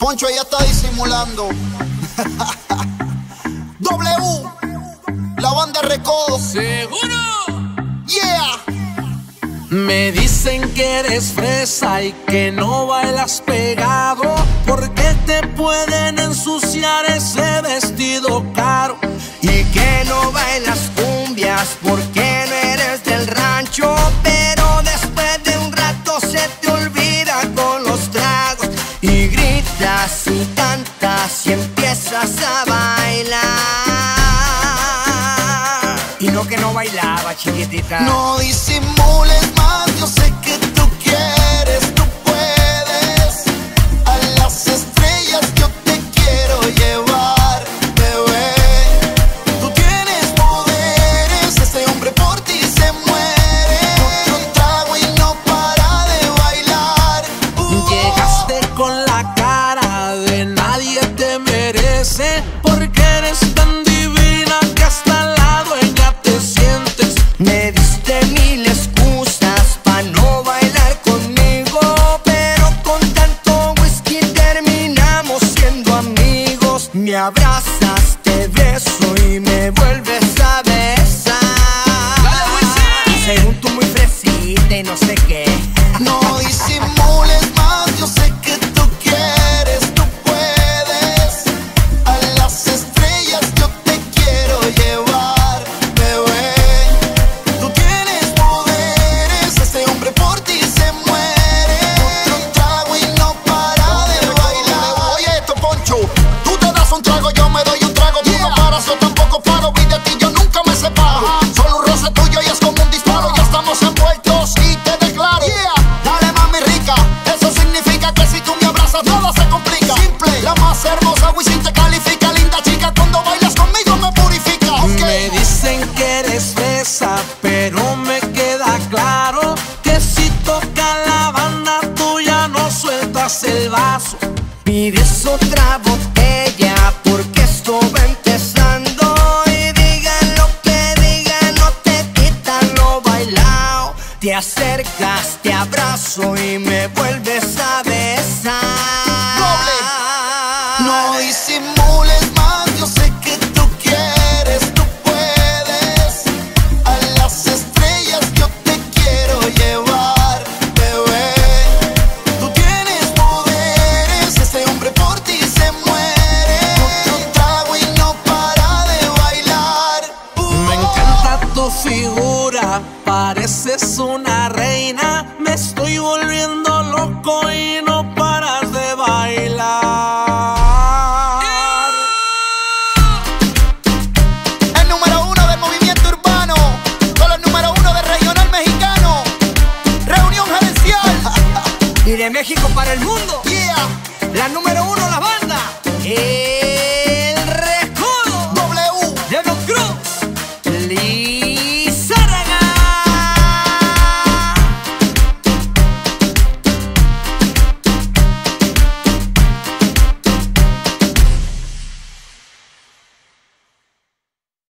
Poncho ya está disimulando. w, la banda Recodo. ¿Seguro? Yeah. Me dicen que eres fresa y que no bailas pegado. Porque te pueden ensuciar ese vestido caro. Y que no bailas cumbias porque a bailar. Y no que no bailaba, chiquitita. No disimules más, yo sé que tú quieres, tú puedes. A las estrellas yo te quiero llevar, bebé. Tú tienes poderes, ese hombre por ti se muere. Otro trago y no para de bailar. Uh. Llegaste con la cara de Porque eres tan divina que hasta la dueña te sientes. Me diste mil excusas pa' no bailar conmigo Pero con tanto whisky terminamos siendo amigos Me abrazas, te beso y me vuelves un trago, yo me doy un trago. Tú no paras, yo tampoco paro. Y de ti yo nunca me separo. Solo un roce tuyo y es como un disparo. Ya estamos envueltos y te declaro. Dale mami rica, eso significa que si tú me abrazas todo se complica. Simple, la más hermosa, Wisin te califica. Linda chica, cuando bailas conmigo me purifica. Ok. Me dicen que eres fresa, pero me queda claro que si toca la banda tuya no sueltas el vaso. Pides otra botella porque esto va empezando. Y digan lo que digan, no te quitan lo bailado Te acercas, te abrazo y me vuelves una reina. Me estoy volviendo loco y no paras de bailar. El número uno del movimiento urbano, solo el número uno del regional mexicano. Reunión gerencial. Y de México para el mundo Yeah. La número